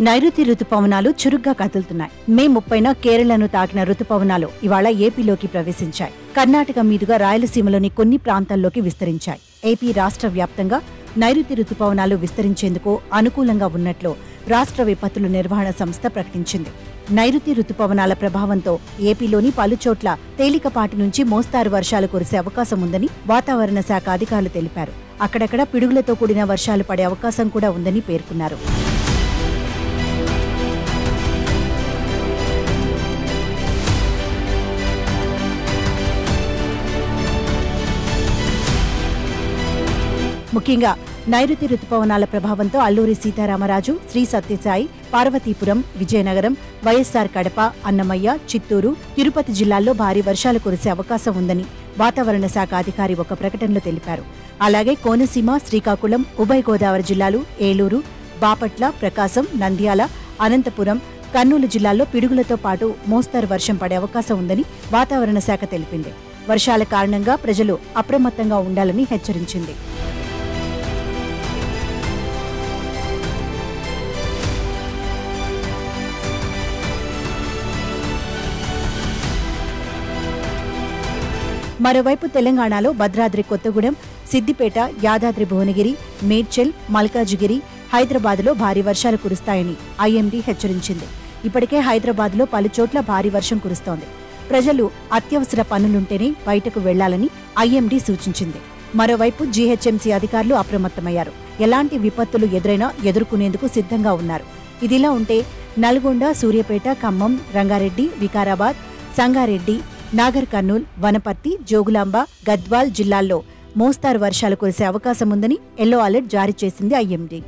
నైరుతి రుతుపవనాలు చురుగ్గా కదులుతున్నాయి. మే ముప్పైన కేరళను తాకిన రుతుపవనాలు ఇవాళ ఏపీలోకి ప్రవేశించాయి. కర్ణాటక మీదుగా రాయలసీమలోని కొన్ని ప్రాంతాల్లోకి విస్తరించాయి. ఏపీ రాష్ట్ర వ్యాప్తంగా నైరుతి రుతుపవనాలు విస్తరించేందుకు అనుకూలంగా ఉన్నట్లు రాష్ట్ర విపత్తుల నిర్వహణ సంస్థ ప్రకటించింది. నైరుతి రుతుపవనాల ప్రభావంతో ఏపీలోని పలుచోట్ల తేలికపాటి నుంచి మోస్తారు వర్షాలు కురిసే అవకాశం ఉందని వాతావరణ శాఖ అధికారులు తెలిపారు. అక్కడక్కడ పిడుగులతో కూడిన వర్షాలు పడే అవకాశం కూడా ఉందని పేర్కొన్నారు. ముఖ్యంగా నైరుతి రుతుపవనాల ప్రభావంతో అల్లూరి సీతారామరాజు శ్రీ సత్యసాయి పార్వతీపురం విజయనగరం వైఎస్సార్ కడప అన్నమయ్య చిత్తూరు తిరుపతి జిల్లాల్లో భారీ వర్షాలు కురిసే అవకాశం ఉందని వాతావరణ శాఖ అధికారి ఒక ప్రకటనలో తెలిపారు. అలాగే కోనసీమ శ్రీకాకుళం ఉభయ గోదావరి జిల్లాలు ఏలూరు బాపట్ల ప్రకాశం నంద్యాల అనంతపురం కర్నూలు జిల్లాల్లో పిడుగులతో పాటు మోస్తరు వర్షం పడే అవకాశం ఉందని వాతావరణ శాఖ తెలిపింది. వర్షాల కారణంగా ప్రజలు అప్రమత్తంగా ఉండాలని హెచ్చరించింది. మరోవైపు తెలంగాణలో భద్రాద్రి కొత్తగూడెం సిద్దిపేట యాదాద్రి భువనగిరి మేడ్చల్ మల్కాజిగిరి హైదరాబాద్లో భారీ వర్షాలు కురుస్తాయని ఐఎండీ హెచ్చరించింది. ఇప్పటికే హైదరాబాద్లో పలుచోట్ల భారీ వర్షం కురుస్తోంది. ప్రజలు అత్యవసర పనులుంటేనే బయటకు వెళ్ళాలని ఐఎండీ సూచించింది. మరోవైపు జీహెచ్ఎంసీ అధికారులు అప్రమత్తమయ్యారు. ఎలాంటి విపత్తులు ఎదురైనా ఎదుర్కొనేందుకు సిద్ధంగా ఉన్నారు. ఇదిలా ఉంటే నల్గొండ సూర్యాపేట ఖమ్మం రంగారెడ్డి వికారాబాద్ సంగారెడ్డి నాగర్ కర్నూల్ వనపర్తి జోగులాంబ గద్వాల్ జిల్లాల్లో మోస్తారు వర్షాలు కురిసే అవకాశం ఉందని ఎల్లో అలర్ట్ జారీ చేసింది ఐఎండీ.